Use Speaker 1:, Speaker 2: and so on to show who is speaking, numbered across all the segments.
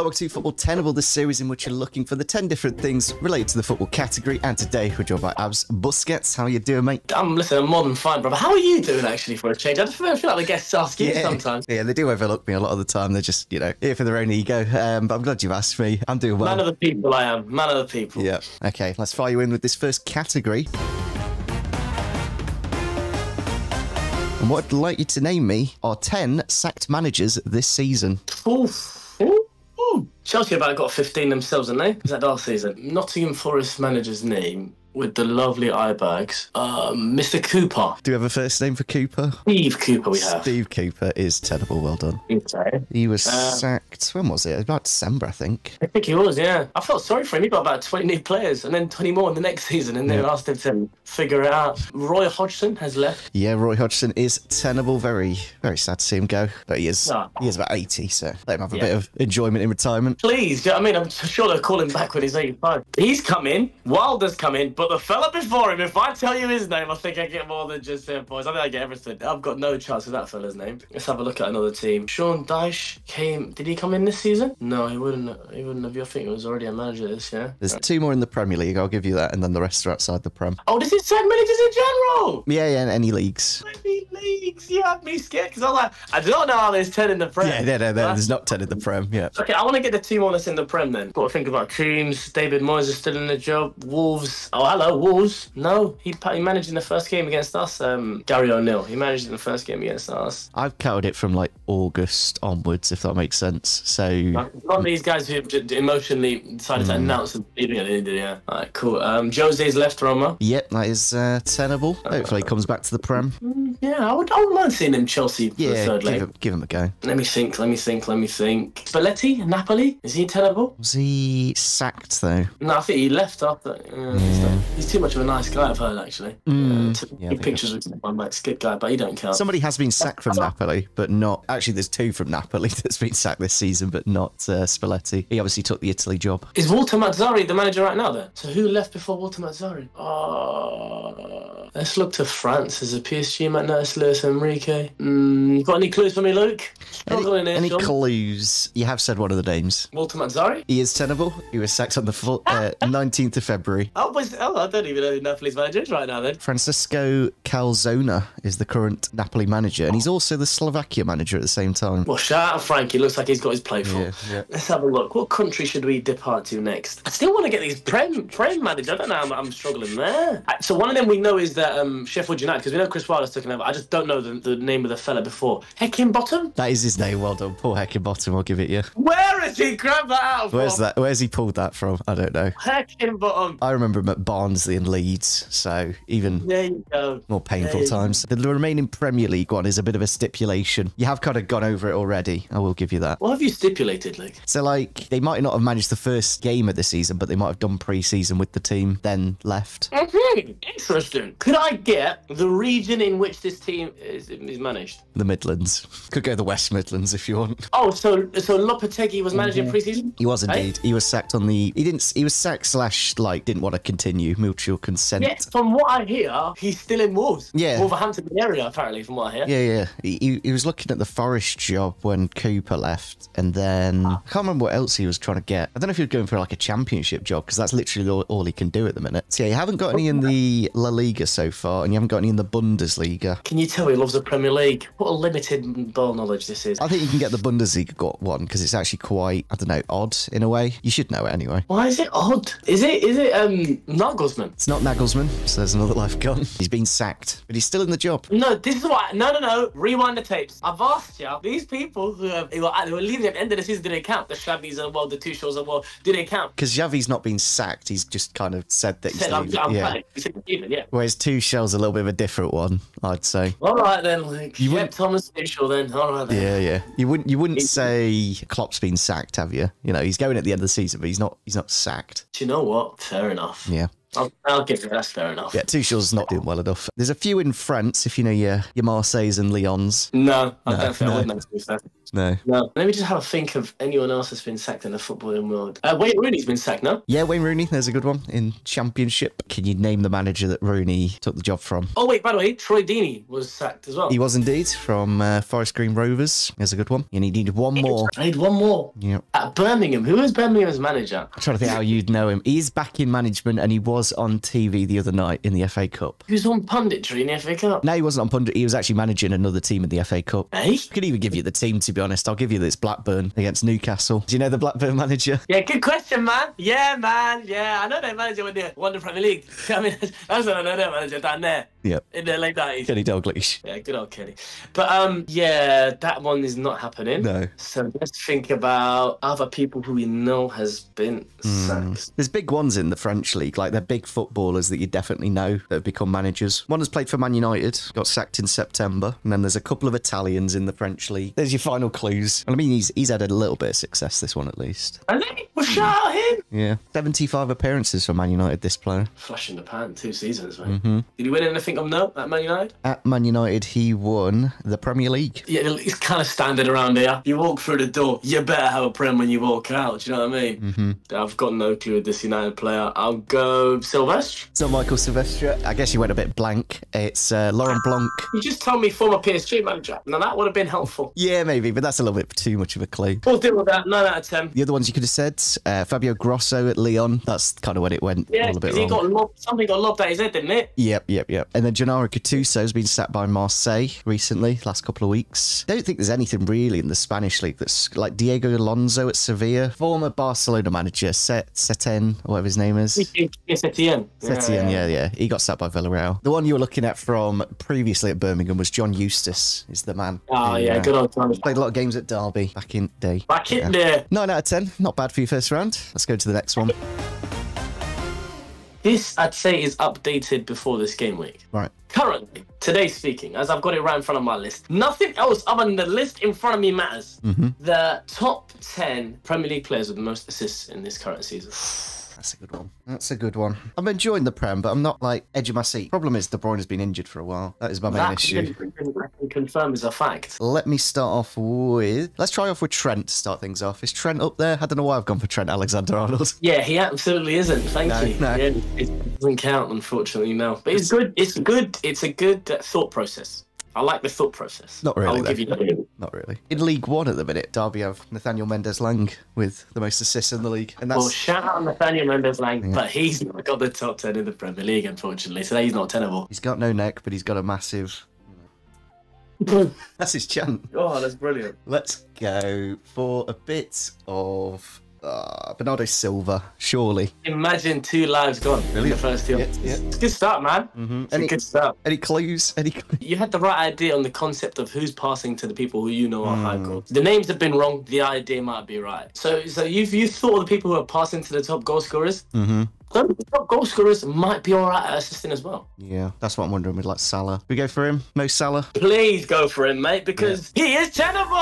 Speaker 1: Welcome to Football Tenable, the series in which you're looking for the 10 different things related to the football category. And today we're joined by Abz Busquets. How you doing, mate?
Speaker 2: I'm listen, I'm more than fine, brother. How are you doing actually for a change? I just feel, feel like the guests ask you sometimes.
Speaker 1: Yeah, they do overlook me a lot of the time. They're just, you know, here for their own ego. Um, but I'm glad you've asked me. I'm doing well.
Speaker 2: Man of the people I am. Man of the people.
Speaker 1: Yeah. Okay, let's fire you in with this first category. And what I'd like you to name me are 10 sacked managers this season.
Speaker 2: Oof. Ooh. Chelsea about got 15 themselves, didn't they? Is that last season? Nottingham Forest manager's name with the lovely eye bags. Um, Mr. Cooper.
Speaker 1: Do you have a first name for Cooper?
Speaker 2: Steve Cooper, we have.
Speaker 1: Steve Cooper is terrible. Well done.
Speaker 2: Okay.
Speaker 1: He was
Speaker 2: Uh,
Speaker 1: sacked. When was it? About December, I think.
Speaker 2: I think he was, yeah. I felt sorry for him. He got about 20 new players and then 20 more in the next season, and they
Speaker 1: Yeah.
Speaker 2: asked him to figure it out. Roy Hodgson has left.
Speaker 1: Yeah, Roy Hodgson is tenable. Very, very sad to see him go. But he is,
Speaker 2: Ah.
Speaker 1: he is about 80, so let him have a
Speaker 2: Yeah.
Speaker 1: bit of enjoyment in retirement.
Speaker 2: Please, do you know what I mean? I'm sure they'll call him back when he's 85. He's come in, Wilder's come in, but the fella before him, if I tell you his name, I think I get more than just him, boys. I think I get everything. I've got no chance with that fella's name. Let's have a look at another team. Sean Dyche came. Did he come in this season? No, he wouldn't. He wouldn't have. I think he was already a manager this year.
Speaker 1: There's two more in the Premier League. I'll give you that, and then the rest are outside the Prem.
Speaker 2: Oh, this is ten managers in general.
Speaker 1: Yeah, yeah, any leagues.
Speaker 2: Any leagues. You had me scared because I'm like, I don't know how there's ten in the Prem.
Speaker 1: Yeah, no, no, no, there's not 10 in the Prem. Yeah.
Speaker 2: Okay, I want to get the team on that's in the Prem then. Got to think about teams. David Moyes is still in the job. Wolves. Oh, hello, Wolves. No, he, he managed in the first game against us. Um, Gary O'Neill. He managed in the first game against us.
Speaker 1: I've counted it from like August onwards, if that makes sense. So,
Speaker 2: Not these guys who emotionally decided to announce the leaving at the end of the year. All right, cool. Um, Jose's left Roma.
Speaker 1: yep, that is uh, tenable. Hopefully, he comes back to the Prem.
Speaker 2: Yeah, I would, I would mind seeing him Chelsea
Speaker 1: Yeah,
Speaker 2: third
Speaker 1: give
Speaker 2: leg.
Speaker 1: him, give him a go.
Speaker 2: Let me think, let me think, let me think. Spalletti, Napoli? Is he tenable?
Speaker 1: Was he sacked, though?
Speaker 2: No, I think he left after. Uh, not- he's too much of a nice guy, I've heard, actually. Took
Speaker 1: Yeah,
Speaker 2: pictures with him, mate's good guy, but he don't count.
Speaker 1: Somebody has been sacked from Napoli, but not. Actually, there's two from Napoli that's been sacked this season, but not uh, Spalletti. He obviously took the Italy job.
Speaker 2: Is Walter Mazzarri the manager right now, then? So who left before Walter Mazzarri? Uh, let's look to France. Is a PSG might notice Luis Enrique. Mm, you got any clues for me, Luke?
Speaker 1: Any,
Speaker 2: here,
Speaker 1: any clues? You have said one of the names.
Speaker 2: Walter Mazzarri?
Speaker 1: He is tenable. He was sacked on the full, uh, 19th of February.
Speaker 2: Oh, was, oh, I don't even know who Napoli's manager is right now, then.
Speaker 1: Francesco Calzona is the current Napoli manager, and he's also the Slovakia manager at the same time.
Speaker 2: Well, shout out Frankie. Looks like he's got his play full.
Speaker 1: Yeah, yeah.
Speaker 2: Let's have a look. What country should we depart to next? I still want to get these Prem Prem managers. I don't know. I'm, I'm struggling there. Uh, So one of them we know is that um, Sheffield United because we know Chris Wilder's taken over. I just don't know the, the name of the fella before. Heckingbottom.
Speaker 1: That is his name. Well done, Paul Heckingbottom. I'll give it you.
Speaker 2: Where has he grabbed that out
Speaker 1: Where's
Speaker 2: from?
Speaker 1: that? Where's he pulled that from? I don't know.
Speaker 2: Heckingbottom.
Speaker 1: I remember him at Barnsley and Leeds, so even
Speaker 2: There you go.
Speaker 1: more painful times. The remaining Premier League one is a bit of a stipulation. You have kind of gone over it already. I will give you that.
Speaker 2: What have you stipulated, Luke?
Speaker 1: So, like, they might not have managed the first game of the season, but they might have done pre-season with the team, then left.
Speaker 2: Mhm. Interesting. Could I get the region in which this team is, is managed?
Speaker 1: The Midlands. Could go the West Midlands if you want.
Speaker 2: Oh, so so Lopetegui was managing
Speaker 1: Mm-hmm.
Speaker 2: pre-season.
Speaker 1: He was
Speaker 2: Hey?
Speaker 1: indeed. He was sacked on the. He didn't. He was sacked slash like didn't want to continue mutual consent.
Speaker 2: Yeah, from what I hear, he's still in Wolves.
Speaker 1: Yeah.
Speaker 2: Wolverhampton area, apparently, from what I hear.
Speaker 1: Yeah, yeah. He, he, was looking at the Forest job when Cooper left, and then I can't remember what else he was trying to get. I don't know if he was going for like a championship job because that's literally all, all he can do at the minute. So yeah, you haven't got any in the La Liga so far, and you haven't got any in the Bundesliga.
Speaker 2: Can you tell he loves the Premier League? What a limited ball knowledge this is.
Speaker 1: I think you can get the Bundesliga got one because it's actually quite I don't know odd in a way. You should know it anyway.
Speaker 2: Why is it odd? Is it is it um Nagelsmann?
Speaker 1: It's not Nagelsmann, so there's another life gone. He's been sacked, but he's still in the job.
Speaker 2: No, this is why. No, no, no. Rewind the tapes. I've asked you. These people who have who are, who are leaving at the end of the season, do they count? The Xavis of the world, the Tuchels of the world, do they count?
Speaker 1: Because Xavi's not been sacked, he's just kind of said that he's
Speaker 2: Said,
Speaker 1: leaving.
Speaker 2: I'm
Speaker 1: yeah.
Speaker 2: back. He said, "Even, yeah.
Speaker 1: Whereas Tuchel's a little bit of a different one, I'd say.
Speaker 2: All right then, like,
Speaker 1: You wouldn't-
Speaker 2: Thomas Tuchel then. All right then.
Speaker 1: Yeah, yeah. You wouldn't you wouldn't say Klopp's been sacked, have you? You know, he's going at the end of the season, but he's not he's not sacked.
Speaker 2: Do you know what? Fair enough.
Speaker 1: Yeah.
Speaker 2: I'll, I'll give you that's fair enough.
Speaker 1: Yeah, Tuchel's not doing well enough. There's a few in France, if you know your your Marseilles and Lyons.
Speaker 2: No, I
Speaker 1: No,
Speaker 2: don't think
Speaker 1: no.
Speaker 2: I would know. To be fair.
Speaker 1: No.
Speaker 2: No. Let me just have a think of anyone else that's been sacked in the footballing world. Uh, Wayne Rooney's been sacked, no?
Speaker 1: Yeah, Wayne Rooney, there's a good one in Championship. Can you name the manager that Rooney took the job from?
Speaker 2: Oh, wait, by the way, Troy Deeney was sacked as well.
Speaker 1: He was indeed from uh, Forest Green Rovers. There's a good one. And he needed one more.
Speaker 2: I need one more.
Speaker 1: Yeah.
Speaker 2: At Birmingham. Who is Birmingham's manager?
Speaker 1: I'm trying to think how you'd know him. He's back in management and he was on TV the other night in the FA Cup.
Speaker 2: He was on punditry in the FA Cup?
Speaker 1: No, he wasn't on pundit. He was actually managing another team in the FA Cup.
Speaker 2: Hey?
Speaker 1: I could even give you the team, to be honest. I'll give you this Blackburn against Newcastle. Do you know the Blackburn manager?
Speaker 2: Yeah, good question, man. Yeah, man. Yeah, I know their manager when they won the Premier League. I mean, that's what I know manager down there
Speaker 1: Yep.
Speaker 2: in the late 90s.
Speaker 1: Kenny Dalglish.
Speaker 2: Yeah, good old Kenny. But um, yeah, that one is not happening.
Speaker 1: No.
Speaker 2: So let's think about other people who we know has been
Speaker 1: Hmm.
Speaker 2: sacked.
Speaker 1: There's big ones in the French league, like they're big footballers that you definitely know that have become managers. One has played for Man United, got sacked in September, and then there's a couple of Italians in the French league. There's your final clues. I mean, he's he's had a little bit of success this one at least.
Speaker 2: And then well, shout out him.
Speaker 1: Yeah, 75 appearances for Man United. This player
Speaker 2: Flush in the pan, two seasons, man.
Speaker 1: Mm-hmm.
Speaker 2: Did he win anything of note at Man United?
Speaker 1: at Man United, he won the Premier League.
Speaker 2: Yeah, it's kind of standard around here. You walk through the door, you better have a prem when you walk out. Do you know what I mean? Mm-hmm. I've got no clue with this United player. I'll go Silvestre.
Speaker 1: So Mikael Silvestre, I guess you went a bit blank. It's uh, Laurent Blanc.
Speaker 2: You just told me former PSG manager. Now that would have been helpful.
Speaker 1: Yeah, maybe, but that's a little bit too much of a clue.
Speaker 2: We'll deal with that. Nine out of ten.
Speaker 1: The other ones you could have said, uh, Fabio Grosso at Lyon. That's kind of when it went
Speaker 2: Yeah,
Speaker 1: all a bit
Speaker 2: because he
Speaker 1: wrong.
Speaker 2: got lobbed, something got lobbed at his head, didn't it?
Speaker 1: Yep, yep, yep. And then Gennaro Gattuso has been sacked by Marseille recently, last couple of weeks. Don't think there's anything really in the Spanish league that's like Diego Alonso at Sevilla, former Barcelona manager, Set Seten, or whatever his name is.
Speaker 2: It's Etienne.
Speaker 1: Setien, yeah, yeah. He got sacked by Villarreal. The one you were looking at from previously at Birmingham was John Eustace, is the man.
Speaker 2: Oh, yeah,
Speaker 1: uh,
Speaker 2: good old time.
Speaker 1: Played a lot of games at Derby back in day.
Speaker 2: Back in there.
Speaker 1: 9 out of 10. Not bad for your first round. Let's go to the next one.
Speaker 2: This, I'd say, is updated before this game week.
Speaker 1: Right.
Speaker 2: Currently, today speaking, as I've got it right in front of my list, nothing else other than the list in front of me matters. Mm-hmm. The top 10 Premier League players with the most assists in this current season.
Speaker 1: That's a good one. That's a good one. I'm enjoying the Prem, but I'm not like edge of my seat. Problem is, De Bruyne has been injured for a while. That is my main
Speaker 2: That
Speaker 1: issue.
Speaker 2: I can confirm is a fact.
Speaker 1: Let me start off with. Let's try off with Trent to start things off. Is Trent up there? I don't know why I've gone for Trent Alexander Arnold.
Speaker 2: Yeah, he absolutely isn't. Thank
Speaker 1: No,
Speaker 2: you.
Speaker 1: no.
Speaker 2: Yeah, it doesn't count, unfortunately, no. But it's good. It's good. It's a good uh, thought process. I like the thought process.
Speaker 1: Not really,
Speaker 2: I'll give you that.
Speaker 1: Not really. In League One at the minute, Derby have Nathaniel Mendez-Laing with the most assists in the league. And that's.
Speaker 2: Well, shout out Nathaniel Mendez-Laing, but he's not got the top 10 in the Premier League, unfortunately, so he's not tenable.
Speaker 1: He's got no neck, but he's got a massive. That's his chant.
Speaker 2: Oh, that's brilliant.
Speaker 1: Let's go for a bit of uh, Bernardo Silva, surely.
Speaker 2: Imagine two lives gone in the first two.
Speaker 1: Yeah, yeah.
Speaker 2: it's a good start, man. Mm-hmm. It's
Speaker 1: Any-
Speaker 2: a good start.
Speaker 1: Any clues? Any clues?
Speaker 2: You had the right idea on the concept of who's passing to the people who you know are
Speaker 1: Hmm.
Speaker 2: high goals. The names have been wrong. The idea might be right. So, so you've you thought of the people who are passing to the top goal scorers.
Speaker 1: Mm-hmm.
Speaker 2: Some the top goal scorers might be all right at assisting as well.
Speaker 1: Yeah, that's what I'm wondering with like Salah. We go for him, Mo Salah.
Speaker 2: Please go for him, mate, because he is tenable.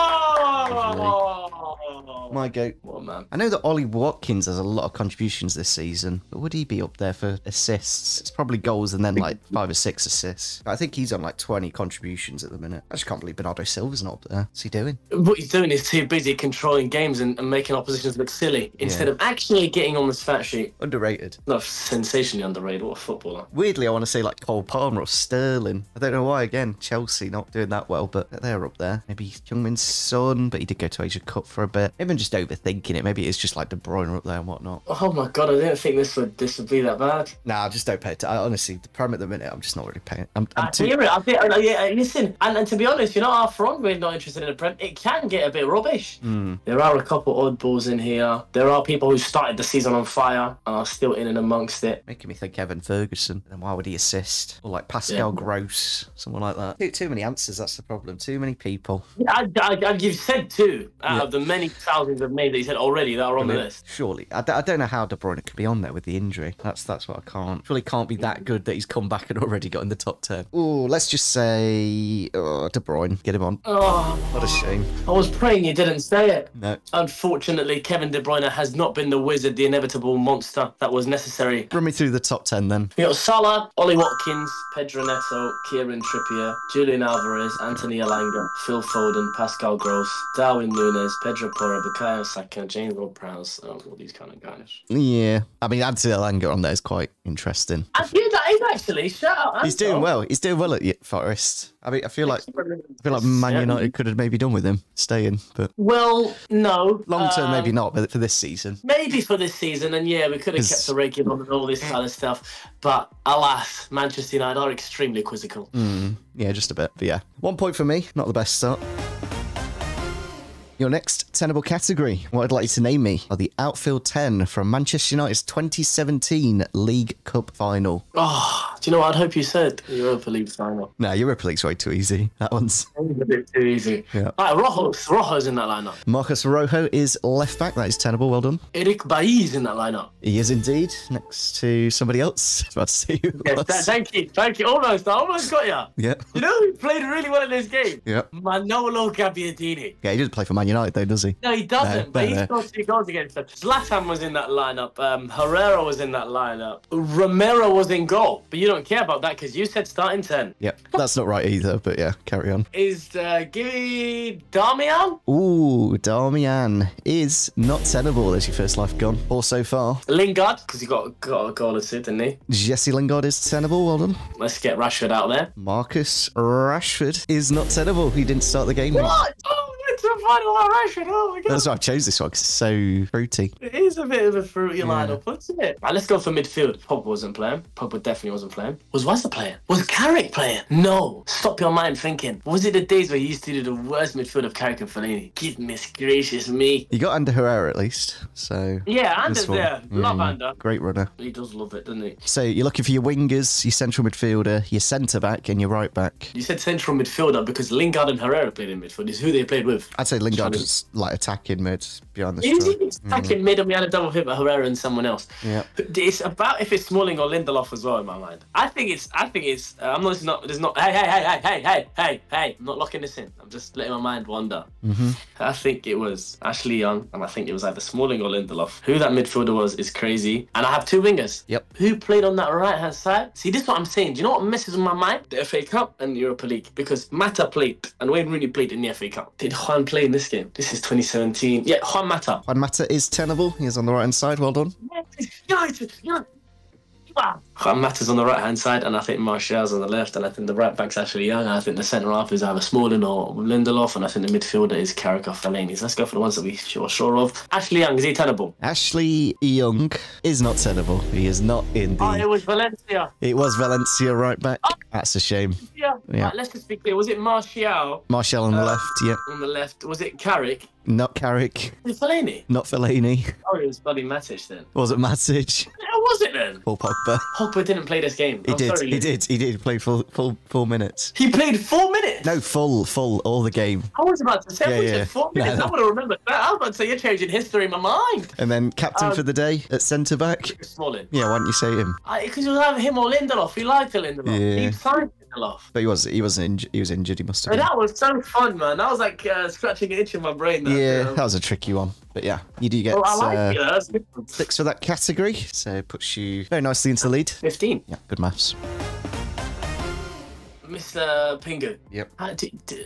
Speaker 1: My goat.
Speaker 2: What a man.
Speaker 1: I know that Ollie Watkins has a lot of contributions this season, but would he be up there for assists? It's probably goals and then like five or six assists. I think he's on like 20 contributions at the minute. I just can't believe Bernardo Silva's not up there. What's he doing?
Speaker 2: What he's doing is too busy controlling games and, and making oppositions look silly instead
Speaker 1: Yeah.
Speaker 2: of actually getting on the stat sheet.
Speaker 1: Underrated.
Speaker 2: Not sensationally underrated. What a footballer.
Speaker 1: Weirdly, I want to say like Cole Palmer or Sterling. I don't know why. Again, Chelsea not doing that well, but they're up there. Maybe Youngmin's son, but he did go to Asia Cup for a bit. Maybe I'm just overthinking it. Maybe it's just like De Bruyne up there and whatnot.
Speaker 2: Oh my god, I didn't think this would this would be that bad.
Speaker 1: Nah, I just don't pay attention. Honestly, the Prem at the minute, I'm just not really paying. I'm, I'm
Speaker 2: I
Speaker 1: too.
Speaker 2: hear it. I think, uh, yeah, listen, and, and to be honest, you know, our front we're not interested in the Prem. It can get a bit rubbish.
Speaker 1: Hmm.
Speaker 2: There are a couple oddballs in here. There are people who started the season on fire and are still in and amongst it.
Speaker 1: Making me think Evan Ferguson. Then why would he assist? Or like Pascal
Speaker 2: Yeah.
Speaker 1: Gross, someone like that. Too, too many answers. That's the problem. Too many people.
Speaker 2: I, I, I, you've said two out
Speaker 1: Yeah.
Speaker 2: of the many thousands signings have made that he said already that are on the list.
Speaker 1: Surely, I, d- I don't know how De Bruyne could be on there with the injury. That's that's what I can't. Surely can't be that good that he's come back and already got in the top ten. Oh, let's just say oh, De Bruyne, get him on.
Speaker 2: Oh,
Speaker 1: What a shame.
Speaker 2: I was praying you didn't say it.
Speaker 1: No,
Speaker 2: Unfortunately, Kevin De Bruyne has not been the wizard, the inevitable monster that was necessary.
Speaker 1: run me through the top ten then.
Speaker 2: We got Salah, Ollie Watkins, Pedro Neto, Kieran Trippier, Julian Alvarez, Anthony Elanga, Phil Foden, Pascal Gross, Darwin Núñez, Pedro Porro, Bukayo Saka, James Ward-Prowse, oh, all these kind of guys.
Speaker 1: Yeah, I mean Anthony Elanga on there is quite interesting.
Speaker 2: And yeah, that is actually shout out.
Speaker 1: He's doing well. He's doing well at Forest. I mean, I feel like I feel like Man United could have maybe done with him staying, but
Speaker 2: Well, no.
Speaker 1: long term
Speaker 2: Um,
Speaker 1: maybe not. But for this season,
Speaker 2: Maybe for this season, and yeah, we could have kept the regular on and all this kind of stuff. But alas, Manchester United are extremely quizzical.
Speaker 1: Mm. yeah, just a bit. But yeah, one point for me. Not the best start. Your next tenable category, what I'd like you to name me, are the outfield 10 from Manchester United's 2017 League Cup final.
Speaker 2: Oh, do you know what I'd hope you said? Europa League final.
Speaker 1: Nah, Europa League's way too easy. That one's.
Speaker 2: A bit too easy.
Speaker 1: Yeah.
Speaker 2: Right, Rojo's, Rojo's in that lineup.
Speaker 1: Marcos Rojo is left back. That is tenable. Well done.
Speaker 2: Eric Bailly's in that lineup.
Speaker 1: He is indeed next to somebody else. About to see who
Speaker 2: Yes, that- thank you, thank you. Almost, I almost got you.
Speaker 1: Yep.
Speaker 2: You know who played really well in this game?
Speaker 1: Yep.
Speaker 2: Manolo Gabbiadini.
Speaker 1: Yeah, he didn't play for Man United though, does he?
Speaker 2: No, he doesn't.
Speaker 1: No,
Speaker 2: but he
Speaker 1: no.
Speaker 2: scored two goals against them. Zlatan was in that lineup. Um, Herrera was in that lineup. Romero was in goal. But you don't care about that because you said starting ten.
Speaker 1: Yep. That's not right either, but yeah, carry on.
Speaker 2: Is uh, Giri Darmian?
Speaker 1: Ooh, Darmian is not tenable. There's your first life gone. Or so far.
Speaker 2: Lingard, because he got, got a goal two, didn't he?
Speaker 1: Jesse Lingard is tenable. Well done.
Speaker 2: Let's get Rashford out there.
Speaker 1: Marcus Rashford is not tenable. He didn't start the game.
Speaker 2: What? Oh, it's a final Oh my god.
Speaker 1: That's why I chose this one because it's so fruity.
Speaker 2: It is a bit of a fruity lineup, isn't it? Right, let's go for midfield. Pogba wasn't playing. Pogba definitely wasn't playing. Was Weiser playing? Was Carrick playing? No. Stop your mind thinking. Was it the days where he used to do the worst midfield of Carrick and Fellaini? Goodness gracious me.
Speaker 1: You got Ander Herrera at least, so
Speaker 2: Yeah, Anders
Speaker 1: one.
Speaker 2: there. Love
Speaker 1: Mm,
Speaker 2: Ander.
Speaker 1: Great runner.
Speaker 2: He does love it, doesn't he?
Speaker 1: So you're looking for your wingers, your central midfielder, your centre back, and your right back.
Speaker 2: You said central midfielder because Lingard and Herrera played in midfield. Is who they played with.
Speaker 1: I'd say Lingard was like attacking mid behind the
Speaker 2: Is
Speaker 1: striker.
Speaker 2: he attacking mid and we had a double hit Herrera and someone else?
Speaker 1: Yeah.
Speaker 2: It's about if it's Smalling or Lindelof as well in my mind. I think it's. I think it's. Uh, I'm not. It's not. There's not. Hey, hey, hey, hey, hey, hey, hey, hey. I'm not locking this in. I'm just letting my mind wander.
Speaker 1: Mm-hmm.
Speaker 2: I think it was Ashley Young, and I think it was either Smalling or Lindelof. Who that midfielder was is crazy. And I have two wingers.
Speaker 1: Yep.
Speaker 2: Who played on that right hand side? See, this is what I'm saying. Do you know what messes with my mind? The FA Cup and the Europa League. Because Mata played and Wayne Rooney played in the FA Cup. Did Juan play in this game? This is 2017. Yeah, Juan Mata.
Speaker 1: Juan Mata is tenable. He is on the right hand side. Well done.
Speaker 2: United. Juan Mata's on the right hand side, and I think Martial's on the left, and I think the right back's actually Young. I think the centre half is either Smalling or Lindelof, and I think the midfielder is Carrick or Fellaini. So let's go for the ones that we are sure of. Ashley Young, is he tenable?
Speaker 1: Ashley Young is not tenable. He is not in the.
Speaker 2: Oh, it was Valencia.
Speaker 1: It was Valencia right back. Oh. That's a shame.
Speaker 2: Yeah.
Speaker 1: Yeah.
Speaker 2: Right, let's just be clear. Was it Martial
Speaker 1: Marshall on the uh, left. Yeah.
Speaker 2: on the left? Was it Carrick?
Speaker 1: Not Carrick.
Speaker 2: Was it Fellaini?
Speaker 1: Not Fellaini.
Speaker 2: Oh, it was bloody Matic then.
Speaker 1: Was it Matic?
Speaker 2: Was it then?
Speaker 1: Or Pogba?
Speaker 2: Pogba didn't play this game.
Speaker 1: He
Speaker 2: I'm
Speaker 1: did.
Speaker 2: sorry,
Speaker 1: He did. He did play full, full, full minutes.
Speaker 2: He played four minutes.
Speaker 1: No, full, full, all the game.
Speaker 2: I was about to say, I
Speaker 1: Yeah,
Speaker 2: you
Speaker 1: yeah.
Speaker 2: four minutes.
Speaker 1: no.
Speaker 2: I would have remembered that. I was about to say, you're changing history in my mind.
Speaker 1: And then captain
Speaker 2: Um,
Speaker 1: for the day at centre back.
Speaker 2: Smalling.
Speaker 1: Yeah, why don't you say him?
Speaker 2: Because was either him or Lindelof. He liked the Lindelof.
Speaker 1: Yeah.
Speaker 2: He signed Lindelof.
Speaker 1: But he was he wasn't inj- he was injured. He must have. Been.
Speaker 2: that was so fun, man. That was like uh, scratching an itch in my brain. That,
Speaker 1: Yeah,
Speaker 2: um,
Speaker 1: that was a tricky one. But yeah, you do get
Speaker 2: well, I like
Speaker 1: uh. Six for that category, so it puts you very nicely into the lead.
Speaker 2: 15.
Speaker 1: Yeah, good maths.
Speaker 2: Mr. Pingu.
Speaker 1: Yep,
Speaker 2: How do- do-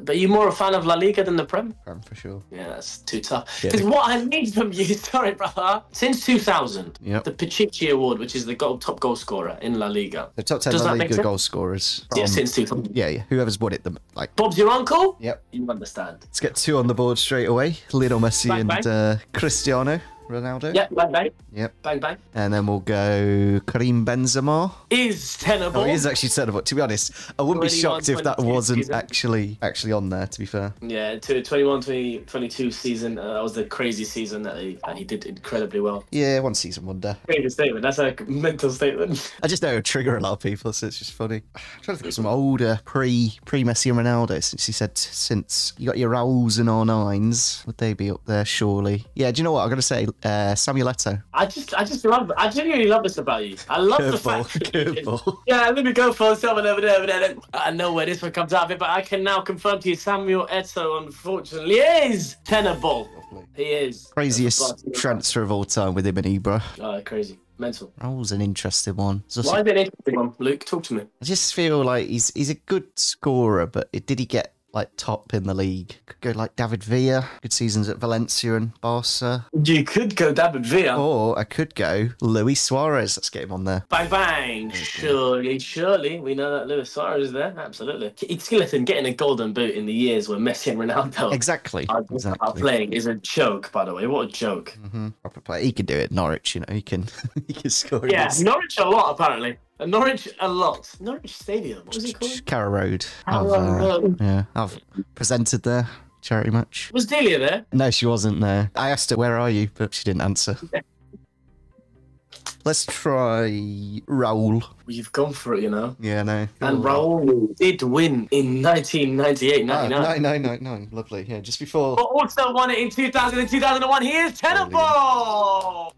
Speaker 2: But you're more a fan of La Liga than the Prem?
Speaker 1: Prem for sure.
Speaker 2: Yeah, that's too tough.
Speaker 1: Yeah.
Speaker 2: Because what I need from you, sorry, brother, since 2000,
Speaker 1: Yep.
Speaker 2: the Pichichi Award, which is the goal, top goal scorer in La Liga.
Speaker 1: The top ten
Speaker 2: Does
Speaker 1: La Liga goal scorers.
Speaker 2: yeah, since 2000.
Speaker 1: yeah, yeah. Whoever's won it, them like.
Speaker 2: Bob's your uncle?
Speaker 1: Yep.
Speaker 2: You understand.
Speaker 1: Let's get two on the board straight away. Lionel Messi
Speaker 2: Bang,
Speaker 1: and
Speaker 2: bang.
Speaker 1: Uh, Cristiano. Ronaldo.
Speaker 2: Yep, bang bang.
Speaker 1: Yep.
Speaker 2: Bang bang.
Speaker 1: And then we'll go Karim Benzema.
Speaker 2: Is tenable.
Speaker 1: Oh, he is actually tenable. To be honest, I wouldn't be shocked if that wasn't
Speaker 2: season.
Speaker 1: actually actually on there. To be fair.
Speaker 2: Yeah, to 21 20, 22 season. Uh, that was the crazy season that he, and he did incredibly well.
Speaker 1: Yeah, one season wonder.
Speaker 2: Crazy statement. That's a mental statement.
Speaker 1: I just know it would trigger a lot of people, so it's just funny. I'm trying to think of some older pre pre Messi and Ronaldo since he said since you got your Raúls and R9s, would they be up there surely? Yeah, do you know what I'm gonna say? Uh, Samuel Eto'o.
Speaker 2: I just, I just love, I genuinely love this about you. I love the
Speaker 1: Curveball,
Speaker 2: fact. that you can-
Speaker 1: curveball.
Speaker 2: Yeah, let me go for someone over there, over there. I know where this one comes out of it, but I can now confirm to you Samuel Eto'o, unfortunately, is tenable. He is.
Speaker 1: Craziest
Speaker 2: Barcelona.
Speaker 1: transfer of all time with him and Ibra.
Speaker 2: Oh, crazy. Mental.
Speaker 1: Raúl's an interesting one. Also-
Speaker 2: Why is it an interesting one? Luke, talk to me.
Speaker 1: I just feel like he's he's a good scorer, but did he get like top in the league? Could go like David Villa. Good seasons at Valencia and Barca.
Speaker 2: You could go David Villa.
Speaker 1: Or I could go Luis Suarez. Let's get him on there.
Speaker 2: Bang bang! Surely, surely, we know that Luis Suarez is there. Absolutely. Skeleton getting a golden boot in the years when Messi and Ronaldo
Speaker 1: Exactly.
Speaker 2: are, are playing is a joke. By the way, what a joke!
Speaker 1: hmm Proper player. He can do it. Norwich, you know. He can. he can score.
Speaker 2: Yeah, Norwich a lot apparently. Uh, Norwich a lot. Norwich Stadium. What was it called?
Speaker 1: Carrow Road. I've,
Speaker 2: Carrow
Speaker 1: uh,
Speaker 2: Road.
Speaker 1: yeah, I've presented there. Charity match.
Speaker 2: Was Delia there?
Speaker 1: No, she wasn't there. I asked her, "Where are you?" but she didn't answer. Let's try Raul.
Speaker 2: You've gone for it, you know.
Speaker 1: Yeah, no.
Speaker 2: And Raul did win in 1998
Speaker 1: Ah,
Speaker 2: 99.
Speaker 1: nine, nine, nine, nine. Lovely. Yeah, just before.
Speaker 2: But also won it in 2000 and 2001. He is tenable!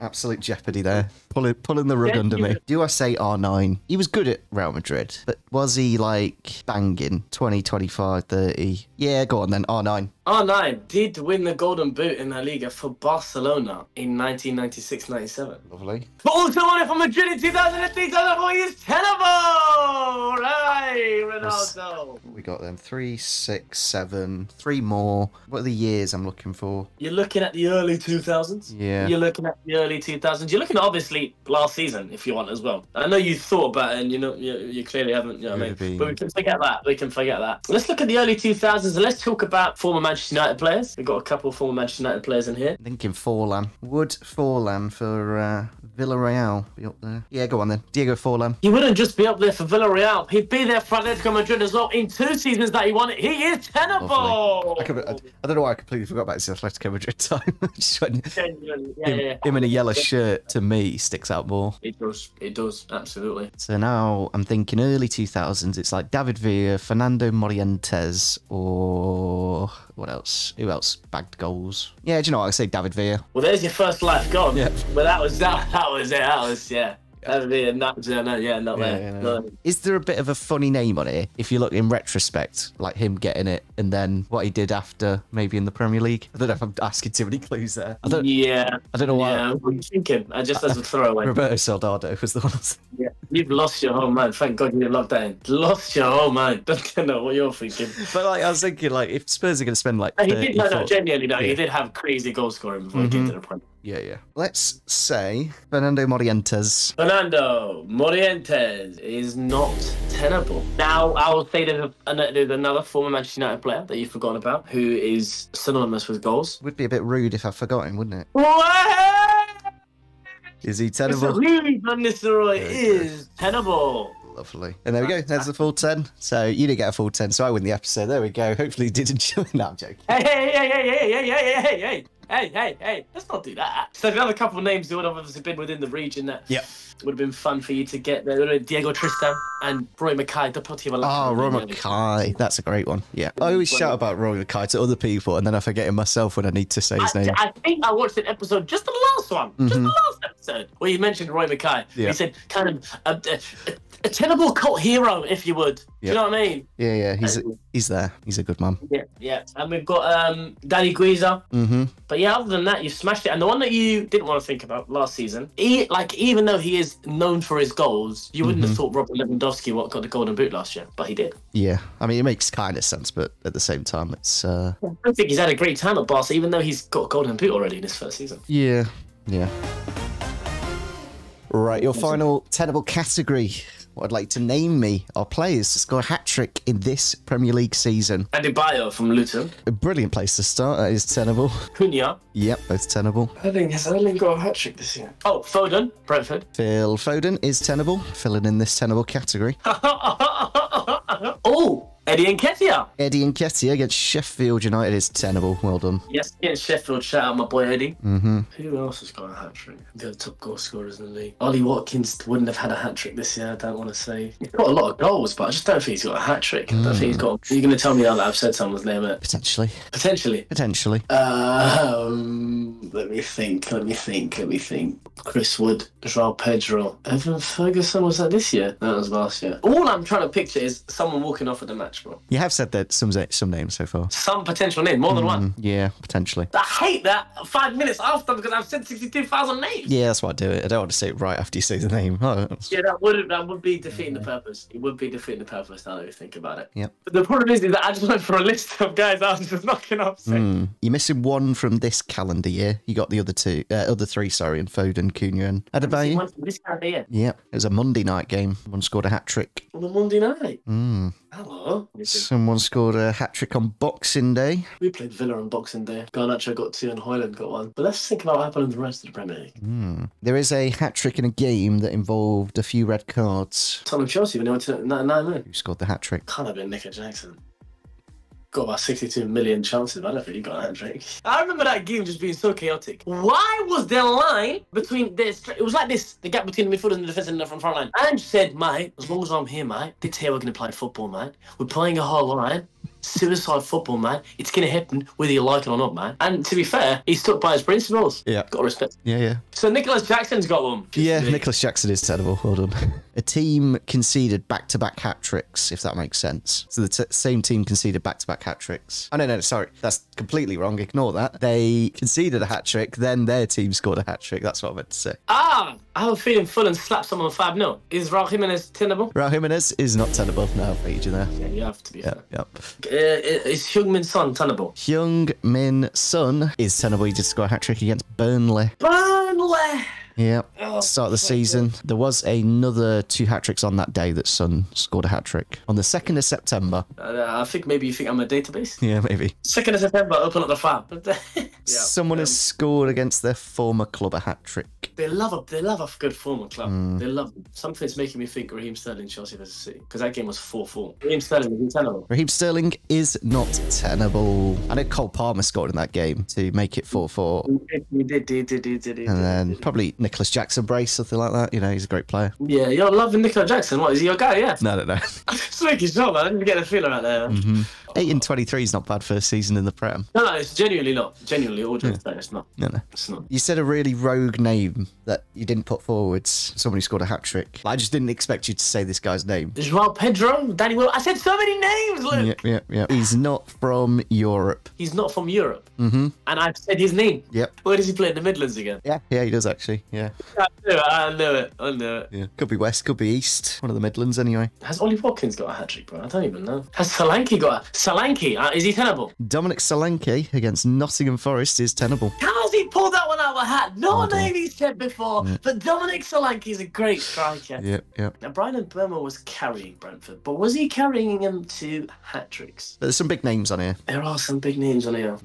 Speaker 1: Absolute jeopardy there. Pulling, pulling the rug
Speaker 2: Yeah,
Speaker 1: under me. Do I say R9? He was good at Real Madrid, but was he like banging 20, 25, 30? Yeah, go on then. R9.
Speaker 2: R9 did win the Golden Boot in La Liga for Barcelona in 1996-97.
Speaker 1: Lovely.
Speaker 2: But also won it for Madrid in 2003 2004. He is tenable! Right, Ronaldo.
Speaker 1: What we got then? Three, six, seven. Three more. What are the years I'm looking for?
Speaker 2: You're looking at the early 2000s.
Speaker 1: Yeah.
Speaker 2: You're looking at the early 2000s. You're looking at obviously last season if you want as well. I know you thought about it and you know you, you clearly haven't. You know what I mean? But we can forget that. We can forget that. Let's look at the early 2000s and let's talk about former Manchester United players. We've got a couple of former Manchester United players in here.
Speaker 1: Thinking Forlan. Would Forlan for uh, Villarreal be up there? Yeah, go on then. Diego Forlan.
Speaker 2: He wouldn't just be up there for Villarreal. He'd be there for Atletico Madrid as well. In two seasons that he won it, he is tenable.
Speaker 1: I, could, I, I don't know why I completely forgot about his Atletico Madrid time. Just when
Speaker 2: yeah,
Speaker 1: him,
Speaker 2: yeah, yeah.
Speaker 1: him in a yellow shirt to me sticks out more.
Speaker 2: It does. It does. Absolutely.
Speaker 1: So now I'm thinking early 2000s. It's like David Villa, Fernando Morientes, or what else? Who else bagged goals? Yeah, do you know what? I say David Villa.
Speaker 2: Well, there's your first life gone.
Speaker 1: Yeah.
Speaker 2: But that was that. That was it. That was yeah. That would be a. Yeah, no, yeah, not
Speaker 1: Yeah,
Speaker 2: there.
Speaker 1: yeah,
Speaker 2: No.
Speaker 1: no. Is there a bit of a funny name on it if you look in retrospect, like him getting it and then what he did after, maybe in the Premier League? I don't know if I'm asking too many clues there. I.
Speaker 2: Yeah.
Speaker 1: I don't know why.
Speaker 2: Yeah. You thinking? Uh, just as a throwaway.
Speaker 1: Roberto Soldado was the one. I was-
Speaker 2: yeah. You've lost your whole mind. Thank God you didn't lock in. Lost your whole mind. Don't know what you're thinking.
Speaker 1: But like, I was thinking, like, if Spurs are going to spend like,
Speaker 2: He did. No, no.
Speaker 1: 40
Speaker 2: Genuinely, no. He did have crazy goal scoring before he came to the mm-hmm. Premier.
Speaker 1: yeah, yeah. Let's say Fernando Morientes.
Speaker 2: Fernando Morientes is not tenable. Now, I will say there's, a, there's another former Manchester United player that you've forgotten about who is synonymous with goals.
Speaker 1: Would be a bit rude if I forgot him, wouldn't it?
Speaker 2: What?
Speaker 1: Is he
Speaker 2: It's
Speaker 1: tenable?
Speaker 2: really Van Nistelrooy
Speaker 1: Very
Speaker 2: is tenable.
Speaker 1: Lovely. And there we go. There's the full 10. So you didn't get a full 10, so I win the episode. There we go. Hopefully you did enjoy No, I'm joking.
Speaker 2: Hey, hey, hey, hey, hey, hey, hey, hey, hey, hey, hey, hey, hey, let's not do that. So the other couple of names that would have obviously been within the region that
Speaker 1: Yep.
Speaker 2: would have been fun for you to get there. Diego Tristan and Roy Makaay, Deportivo La
Speaker 1: Oh, Roy. Makaay. That's a great one. Yeah. I always shout about Roy Makaay to other people, and then I forget it myself when I need to say his
Speaker 2: I,
Speaker 1: name.
Speaker 2: I think I watched an episode, just the last one, just the last episode, where you mentioned Roy Makaay.
Speaker 1: Mm-hmm. Yeah.
Speaker 2: He said, kind of a, a, a, tenable cult hero, if you would. Do you know what I mean?
Speaker 1: Yeah, yeah. He's he's there. He's a good man.
Speaker 2: Yeah, yeah. And we've got um, Dani Güiza.
Speaker 1: Mm-hmm.
Speaker 2: But yeah, other than that, you've smashed it. And the one that you didn't want to think about last season, he, like even though he is known for his goals, you wouldn't have thought Robert Lewandowski what got the Golden Boot last year, but he did.
Speaker 1: Yeah. I mean, it makes kind of sense, but at the same time, it's uh,
Speaker 2: I think he's had a great time at Barca, even though he's got a Golden Boot already in his first season.
Speaker 1: yeah, yeah. Right, your final tenable category. What I'd like to name me our players to score a hat trick in this Premier League season.
Speaker 2: Adebayo from Luton.
Speaker 1: A brilliant place to start. That is tenable.
Speaker 2: Cunha.
Speaker 1: Yep, both tenable.
Speaker 2: Erling has Erling got a hat trick this year. Oh, Foden, Brentford.
Speaker 1: Phil Foden is tenable, filling in this tenable category.
Speaker 2: oh, Eddie Nketiah.
Speaker 1: Eddie Nketiah against Sheffield United is tenable. Well done.
Speaker 2: Yes, against Sheffield. Shout out my boy Eddie. Mm-hmm. Who else has got a hat trick? The top goal scorers in the league. Ollie Watkins wouldn't have had a hat trick this year. I don't want to say he's got a lot of goals, but I just don't think he's got a hat trick. I don't think he's got. You're going to tell me now that I've said someone's name it
Speaker 1: Potentially.
Speaker 2: potentially.
Speaker 1: Potentially.
Speaker 2: Um, let me think. Let me think. Let me think. Chris Wood, Joao Pedro, Evan Ferguson. Was that this year? That was last year. All I'm trying to picture is someone walking off of the match,
Speaker 1: You have said that some some names so far.
Speaker 2: Some potential name, more than one.
Speaker 1: Yeah, potentially.
Speaker 2: I hate that five minutes after because I've said sixty-two thousand names.
Speaker 1: Yeah, that's why I do it. I don't want to say it right after you say the name. Oh, that's-
Speaker 2: Yeah, that would that would be defeating the purpose. It would be defeating the purpose now that you think about it.
Speaker 1: Yep.
Speaker 2: But the problem is, is that I just went for a list of guys I was just knocking off. So.
Speaker 1: Hmm. You're missing one from this calendar year. You got the other two, uh, other three, sorry, and Foden, Cunha, and Adebayo.
Speaker 2: One from This of year.
Speaker 1: Yep, it was a Monday night game. One scored a hat trick.
Speaker 2: On a Monday night.
Speaker 1: Mm.
Speaker 2: Hello.
Speaker 1: Someone scored a hat trick on Boxing Day.
Speaker 2: We played Villa on Boxing Day. Garnacho got two and Højlund got one. But let's think about what happened in the rest of the Premier League.
Speaker 1: Mm. There is a hat trick in a game that involved a few red cards.
Speaker 2: Tottenham Chelsea when they went to 99 men.
Speaker 1: Who scored the hat trick?
Speaker 2: Can't have been Nick Jackson. Got about 62 million chances, I don't think he got a hat trick. I remember that game just being so chaotic. Why was there a line between this? It was like this the gap between the midfield and the defence and the front, front line. And said, mate, as long as I'm here, mate, this here we're going to play football, mate. We're playing a whole line. Suicide football, man. It's going to happen whether you like it or not, man. And to be fair, he's stuck by his principles.
Speaker 1: Yeah.
Speaker 2: Got respect.
Speaker 1: Yeah, yeah.
Speaker 2: So Nicolas Jackson's got one.
Speaker 1: Yeah, Nicolas Jackson is terrible. Hold on. A team conceded back-to-back hat tricks, if that makes sense. So the t- same team conceded back-to-back hat tricks. Oh no, no, sorry, that's completely wrong. Ignore that. They conceded a hat trick, then their team scored a hat trick. That's what I meant to say.
Speaker 2: Ah, I have a feeling Fulham slapped someone 5 0. Is Raul Jimenez tenable?
Speaker 1: Raul Jimenez is not tenable. No, for you there.
Speaker 2: Yeah, you have to be
Speaker 1: Yep, yep.
Speaker 2: fair. Uh, is Heung-min Son tenable?
Speaker 1: Hyung Min Sun is tenable. He did score a hat trick against Burnley.
Speaker 2: Burnley!
Speaker 1: Yep.
Speaker 2: Oh,
Speaker 1: Start of the
Speaker 2: so
Speaker 1: season. There was another two hat tricks on that day that Son scored a hat trick. On the 2nd of September.
Speaker 2: Uh, I think maybe you think I'm a database.
Speaker 1: Yeah, maybe.
Speaker 2: 2nd of September, open up the file. yeah,
Speaker 1: Someone
Speaker 2: um,
Speaker 1: has scored against their former club a hat trick.
Speaker 2: They love a they love a good former club.
Speaker 1: Mm.
Speaker 2: They love them. Something's making me think Raheem Sterling Chelsea versus City because that game was four four. Raheem Sterling was tenable.
Speaker 1: Raheem Sterling is not tenable. I know Cole Palmer scored in that game to make it 4 4.
Speaker 2: He did, he did, he did, he did.
Speaker 1: And then probably Nicolas Jackson brace, something like that. You know, he's a great player.
Speaker 2: Yeah, you're loving Nicolas Jackson. What is he your guy? Yeah.
Speaker 1: No, no, no.
Speaker 2: Just making sure, man. I didn't get the feeling out there.
Speaker 1: Mm-hmm. 8 and 23 is not bad for a season in the Prem.
Speaker 2: No, no, it's genuinely not. Genuinely, all jokes aside, it's not.
Speaker 1: No, no.
Speaker 2: It's not.
Speaker 1: You said a really rogue name that you didn't put forwards. Somebody scored a hat trick. I just didn't expect you to say this guy's name.
Speaker 2: Joao Pedro, Danny Will. I said so many names, Luke.
Speaker 1: Yep, yep, yep. He's not from Europe.
Speaker 2: He's not from Europe.
Speaker 1: Mm-hmm.
Speaker 2: And I've said his name.
Speaker 1: Yep.
Speaker 2: Where does he play in the Midlands again?
Speaker 1: Yeah, yeah, he does actually. Yeah,
Speaker 2: I knew it. I knew it. I knew it.
Speaker 1: yeah. Could be West, could be East. One of the Midlands, anyway.
Speaker 2: Has Ollie Watkins got a hat trick, bro? I don't even know. Has Solanke got a Solanke? Uh, is he tenable?
Speaker 1: Dominic Solanke against Nottingham Forest is tenable.
Speaker 2: How's he pulled that one out of a hat? No
Speaker 1: on.
Speaker 2: name he's said before, but Dominic Solanke is a great striker.
Speaker 1: Yep, yep.
Speaker 2: Now, Bryan Mbeumo was carrying Brentford, but was he carrying them to hat tricks?
Speaker 1: There's some big names on here.
Speaker 2: There are some big names on here.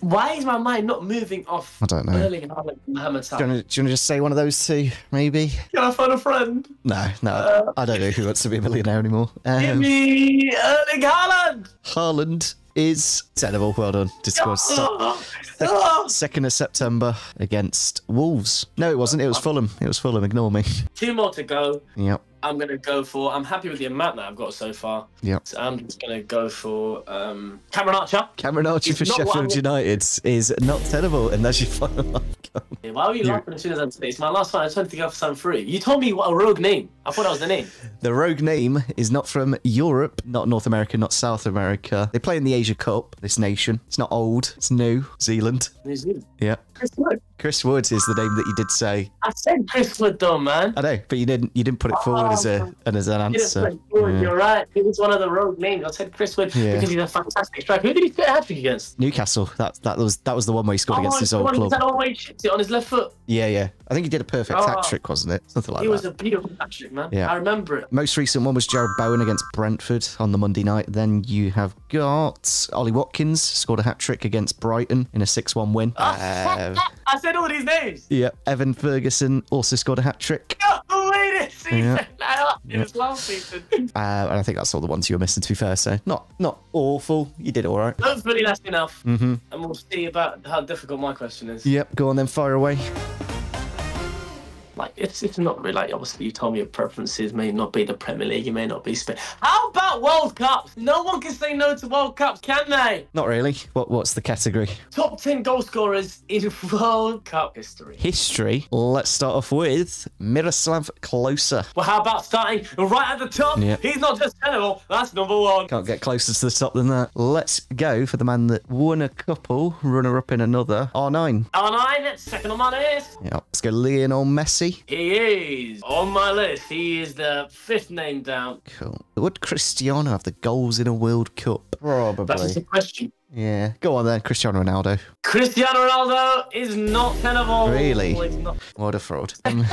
Speaker 2: Why is my mind not moving off
Speaker 1: I don't know.
Speaker 2: Erling Haaland and Mohamed
Speaker 1: Do
Speaker 2: Salah?
Speaker 1: you, want to, do you want to just say one of those two, maybe?
Speaker 2: Can I find a friend?
Speaker 1: No, no. I don't know who wants to be a millionaire anymore.
Speaker 2: Give
Speaker 1: Um,
Speaker 2: me Erling Haaland!
Speaker 1: Haaland is tenable. Well done.
Speaker 2: Oh.
Speaker 1: second of September against Wolves. No, it wasn't. It was Fulham. It was Fulham. Ignore me.
Speaker 2: Two more to go.
Speaker 1: Yep.
Speaker 2: I'm gonna go for. I'm happy with the amount that I've got so far.
Speaker 1: Yep.
Speaker 2: So I'm just gonna go for um, Cameron Archer.
Speaker 1: Cameron Archer
Speaker 2: It's
Speaker 1: for
Speaker 2: not what I
Speaker 1: Sheffield United is not tenable, and that's your final.
Speaker 2: Yeah, Why were you laughing as soon as I said it? It's my last one. I just wanted to go for something free. You told me what a rogue name. I thought that was the name.
Speaker 1: The rogue name is not from Europe, not North America, not South America. They play in the Asia Cup, this nation. It's not old, it's new. Zealand.
Speaker 2: New Zealand.
Speaker 1: Yeah.
Speaker 2: Chris Wood.
Speaker 1: Chris Woods is the name that you did say.
Speaker 2: I said Chris Wood though, man.
Speaker 1: I know, but you didn't you didn't put it forward as a oh. and as an answer.
Speaker 2: Wood,
Speaker 1: Yeah.
Speaker 2: You're right. It was one of the rogue names. I said Chris Wood
Speaker 1: Yeah.
Speaker 2: because he's a fantastic striker. Who did he a hat trick against?
Speaker 1: Newcastle. That that was that was the one where he scored oh, against
Speaker 2: oh,
Speaker 1: his
Speaker 2: the
Speaker 1: old club.
Speaker 2: That always shits it on his left foot.
Speaker 1: Yeah, yeah. I think he did a perfect
Speaker 2: Oh.
Speaker 1: hat trick, wasn't it? Something like
Speaker 2: He
Speaker 1: that.
Speaker 2: was a beautiful hat trick, man.
Speaker 1: Yeah.
Speaker 2: I remember it.
Speaker 1: Most recent one was Jarrod Bowen against Brentford on the Monday night. Then you have got Ollie Watkins scored a hat trick against Brighton in a 6 1 win. Uh,
Speaker 2: I said all these names.
Speaker 1: yeah, Evan Ferguson also scored a hat trick.
Speaker 2: Oh, wait season.
Speaker 1: Yeah.
Speaker 2: It was last season.
Speaker 1: Uh, and I think that's all the ones you were missing, to be fair. So, not not awful. You did all right.
Speaker 2: Hopefully that's enough. Mm-hmm. And we'll see about how difficult my question is.
Speaker 1: Yep, go on then, fire away.
Speaker 2: Like it's it's not really like obviously you told me your preferences may not be the Premier League, you may not be Spain. How about World Cups? No one can say no to World Cups, can they?
Speaker 1: Not really. What What's the category?
Speaker 2: Top ten goal scorers in World Cup history.
Speaker 1: History. Let's start off with Miroslav Klose.
Speaker 2: Well, how about starting right at the top?
Speaker 1: Yeah.
Speaker 2: He's not just terrible, that's number one.
Speaker 1: Can't get closer to the top than that. Let's go for the man that won a couple, runner up in another. R9.
Speaker 2: R9, second on my list.
Speaker 1: Yeah, let's go Lionel Messi.
Speaker 2: He is on my list. He is the fifth name down.
Speaker 1: Cool. Would Cristiano have the goals in a World Cup? Probably.
Speaker 2: That's just
Speaker 1: Probably.
Speaker 2: a question.
Speaker 1: Yeah. Go on then, Cristiano Ronaldo.
Speaker 2: Cristiano Ronaldo is not tenable.
Speaker 1: Really?
Speaker 2: He's not.
Speaker 1: What a fraud. Um,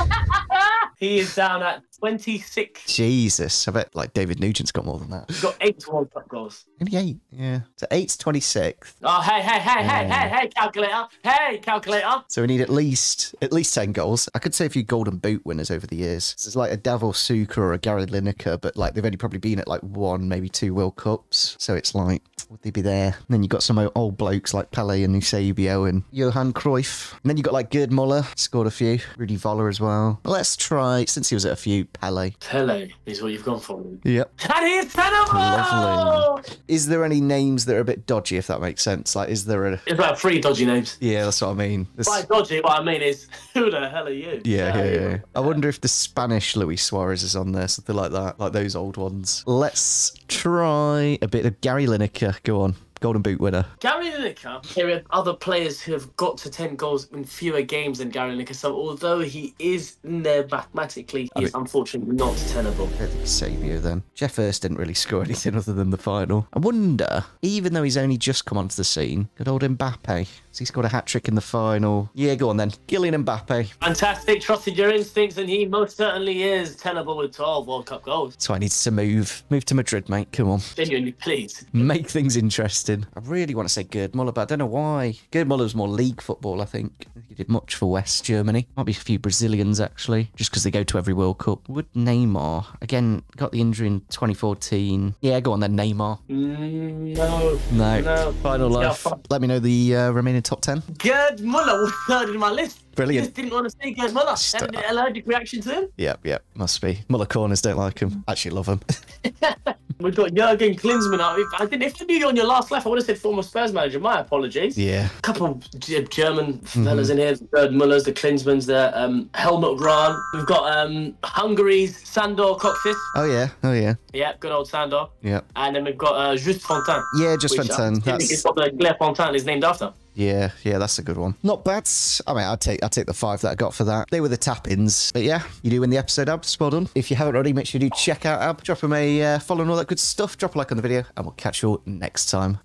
Speaker 2: He is down at 26.
Speaker 1: Jesus. I bet like David Nugent's got more than that.
Speaker 2: He's got eight World Cup goals.
Speaker 1: Only eight. Yeah. So eight's 26th.
Speaker 2: Oh, hey, hey, hey, hey, hey, hey, calculator. Hey, calculator.
Speaker 1: So we need at least at least ten goals. I could say a few Golden Boot winners over the years. There's like a Davor Suker or a Gary Lineker, but like they've only probably been at like one, maybe two World Cups. So it's like, would they be there? And then you've got some old blokes like Pele and Eusebio and Johan Cruyff. And then you've got like Gerd Muller, scored a few. Rudi Völler as well. Let's try since he was at a few Pele.
Speaker 2: Pele is what you've gone for.
Speaker 1: Yep.
Speaker 2: And he's tenable.
Speaker 1: Lovely. Is there any names that are a bit dodgy, if that makes sense? Like, is there a?
Speaker 2: It's about three dodgy names.
Speaker 1: Yeah, that's what I mean. This-
Speaker 2: By dodgy, what I mean is, who the hell are you?
Speaker 1: Yeah, yeah, yeah. I wonder if the Spanish Luis Suarez is on there, something like that, like those old ones. Let's try a bit of Gary Lineker. Go on, Golden Boot winner.
Speaker 2: Gary Lineker, are other players who have got to 10 goals in fewer games than Gary Lineker. So although he is in there mathematically, he's unfortunately not tenable.
Speaker 1: Savio then. Geoff Hurst didn't really score anything other than the final. I wonder, even though he's only just come onto the scene, good old Mbappe. Has he scored a hat trick in the final? Yeah, go on then. Kylian Mbappe.
Speaker 2: Fantastic, trusted your instincts, and he most certainly is tenable with 12 World Cup goals.
Speaker 1: So I need to move. Move to Madrid, mate. Come on.
Speaker 2: Genuinely please.
Speaker 1: Make things interesting. I really want to say Gerd Muller, but I don't know why. Gerd Muller was more league football, I think. I think He did much for West Germany. Might be a few Brazilians, actually, just because they go to every World Cup. Would Neymar, again, got the injury in 2014. Yeah, go on then, Neymar.
Speaker 2: Mm, no.
Speaker 1: No.
Speaker 2: No.
Speaker 1: Final
Speaker 2: Yeah,
Speaker 1: life.
Speaker 2: fuck.
Speaker 1: Let me know the uh, remaining top 10.
Speaker 2: Gerd Muller was third in my list.
Speaker 1: Brilliant.
Speaker 2: Just didn't want to say Gerd Muller.
Speaker 1: Just,
Speaker 2: Had
Speaker 1: uh,
Speaker 2: an allergic reaction to him.
Speaker 1: Yep, yep, must be. Muller corners don't like him. Actually, love him.
Speaker 2: We've got Jurgen Klinsmann. I, if I didn't. If I knew you on your last left, I would have said former Spurs manager. My apologies.
Speaker 1: yeah.
Speaker 2: A couple German
Speaker 1: Mm-hmm.
Speaker 2: fellas in here. Gerd Mullers, the Klinsmans, the um, Helmut Rahn. We've got um, Hungary's Sandor Kocsis.
Speaker 1: Oh, yeah. Oh, yeah.
Speaker 2: Yeah, good old Sandor.
Speaker 1: Yeah.
Speaker 2: And then we've got uh, Just Fontaine.
Speaker 1: Yeah, just
Speaker 2: I
Speaker 1: Fontaine.
Speaker 2: think
Speaker 1: That's-
Speaker 2: what the Clairefontaine is named after.
Speaker 1: Yeah, yeah, that's a good one. Not bad. I mean, I'd take I'd take the five that I got for that. They were the tap-ins. But yeah, you do win the episode, Ab. Well done. If you haven't already, make sure you do check out Ab. Drop him a uh, follow and all that good stuff. Drop a like on the video, and we'll catch you all next time.